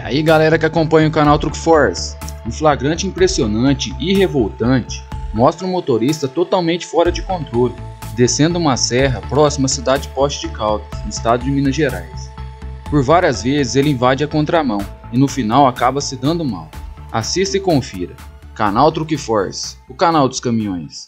Aí galera que acompanha o canal Truck Force, um flagrante impressionante e revoltante mostra um motorista totalmente fora de controle, descendo uma serra próxima à cidade Poste de Caldas, no estado de Minas Gerais. Por várias vezes ele invade a contramão e no final acaba se dando mal. Assista e confira. Canal Truck Force, o canal dos caminhões.